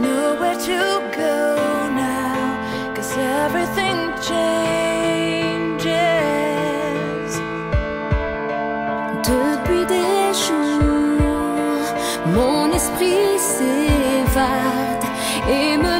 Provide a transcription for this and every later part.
Nowhere to go now, cause everything changes. Depuis des jours, mon esprit s'évade et me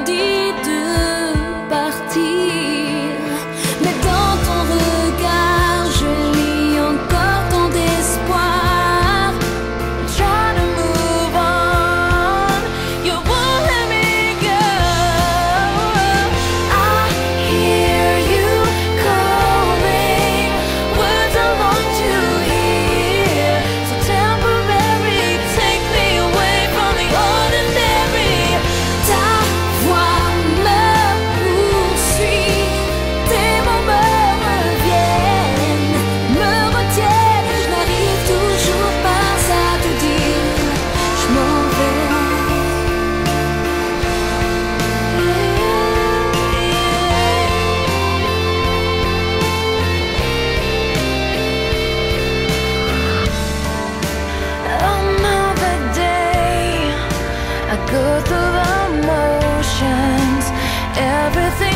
everything